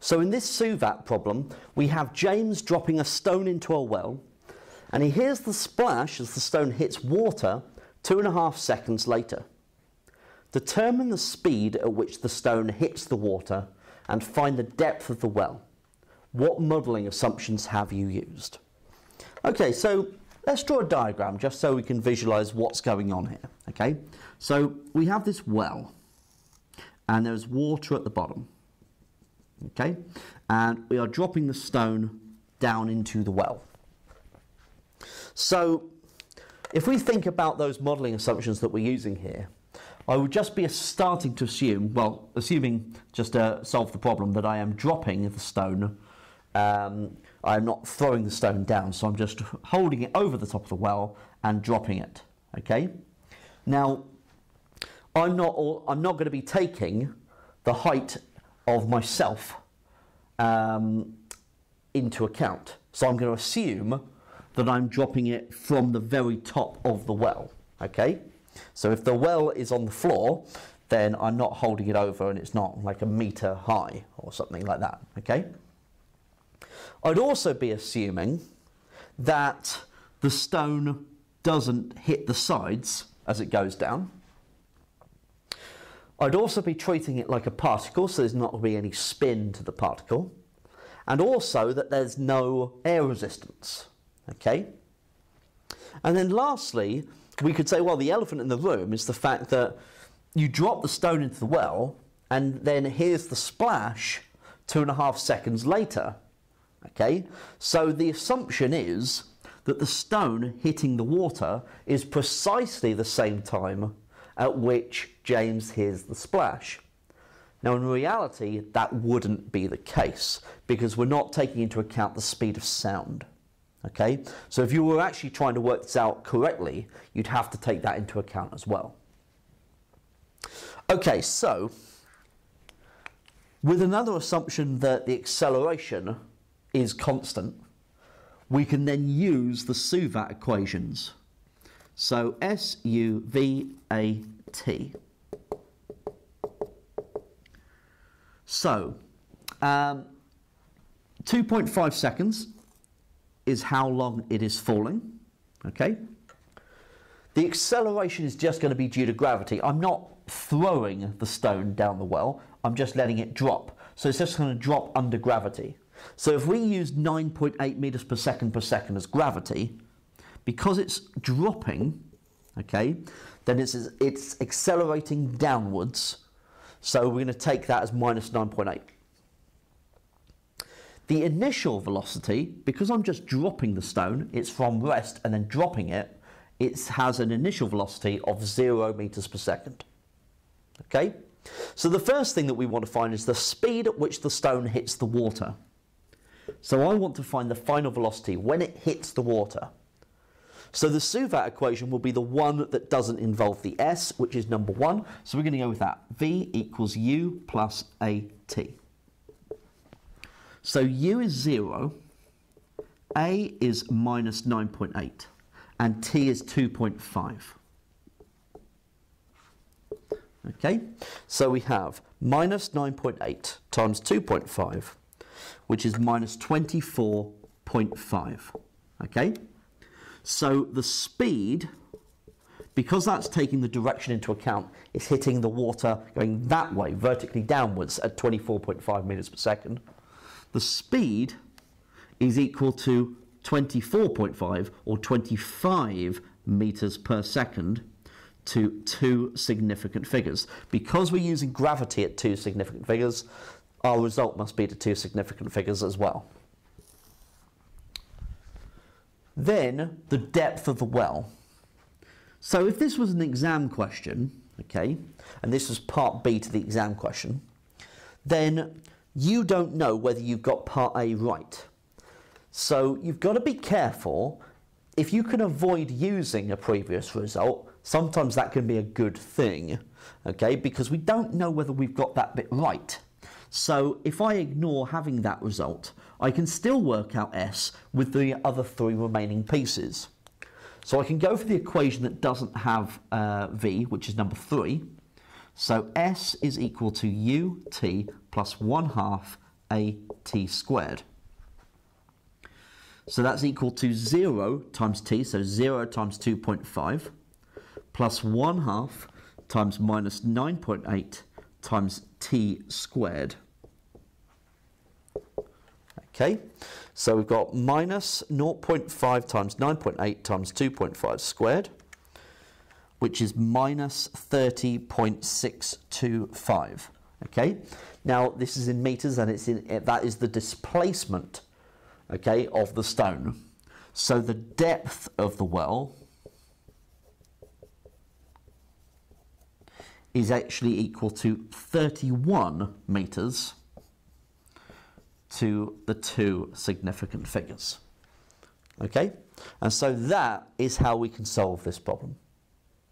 So in this SUVAT problem, we have James dropping a stone into a well, and he hears the splash as the stone hits water two and a half seconds later. Determine the speed at which the stone hits the water and find the depth of the well. What modelling assumptions have you used? Okay, so let's draw a diagram just so we can visualise what's going on here. Okay, so we have this well and there's water at the bottom. Okay, and we are dropping the stone down into the well. So if we think about those modelling assumptions that we're using here, I would just be starting to assume, well, assuming just to solve the problem, that I am dropping the stone. Um, I'm not throwing the stone down, so I'm just holding it over the top of the well and dropping it. Okay. Now, I'm not. All, I'm not going to be taking the height of myself um, into account. So I'm going to assume that I'm dropping it from the very top of the well. Okay. So if the well is on the floor, then I'm not holding it over and it's not like a meter high or something like that. Okay. I'd also be assuming that the stone doesn't hit the sides as it goes down. I'd also be treating it like a particle, so there's not going to be any spin to the particle. And also that there's no air resistance. Okay? And then lastly, we could say, well, the elephant in the room is the fact that you drop the stone into the well, and then here's the splash two and a half seconds later. Okay? So the assumption is that the stone hitting the water is precisely the same time at which James hears the splash. Now, in reality, that wouldn't be the case because we're not taking into account the speed of sound. Okay, so if you were actually trying to work this out correctly, you'd have to take that into account as well. Okay, so with another assumption that the acceleration is constant, we can then use the SUVAT equations. So S U V A T. So, um, 2.5 seconds is how long it is falling. Okay? The acceleration is just going to be due to gravity. I'm not throwing the stone down the well, I'm just letting it drop. So it's just going to drop under gravity. So if we use 9.8 meters per second per second as gravity, because it's dropping, okay, then it's, it's accelerating downwards. So we're going to take that as minus 9.8. The initial velocity, because I'm just dropping the stone, it's from rest and then dropping it, it has an initial velocity of zero meters per second. Okay? So the first thing that we want to find is the speed at which the stone hits the water. So I want to find the final velocity when it hits the water. So the SUVAT equation will be the one that doesn't involve the S, which is number one. So we're going to go with that. V equals U plus AT. So U is 0, A is minus 9.8, and T is 2.5. Okay, so we have minus 9.8 times 2.5, which is minus 24.5. Okay, so the speed, because that's taking the direction into account, is hitting the water going that way, vertically downwards at 24.5 meters per second the speed is equal to 24.5 or 25 meters per second to two significant figures. Because we're using gravity at two significant figures, our result must be to two significant figures as well. Then, the depth of the well. So if this was an exam question, okay, and this was part B to the exam question, then you don't know whether you've got part A right. So you've got to be careful. If you can avoid using a previous result, sometimes that can be a good thing, okay, because we don't know whether we've got that bit right. So if I ignore having that result, I can still work out S with the other three remaining pieces. So I can go for the equation that doesn't have uh, V, which is number 3. So S is equal to ut plus 1 half at squared. So that's equal to 0 times t, so 0 times 2.5, plus 1 half times minus 9.8 times t squared. Okay, so we've got minus 0.5 times 9.8 times 2.5 squared, which is minus 30.625. Okay, now this is in meters and it's in, eh, that is the displacement okay, of the stone. So the depth of the well is actually equal to 31 meters to the two significant figures. Okay? And so that is how we can solve this problem.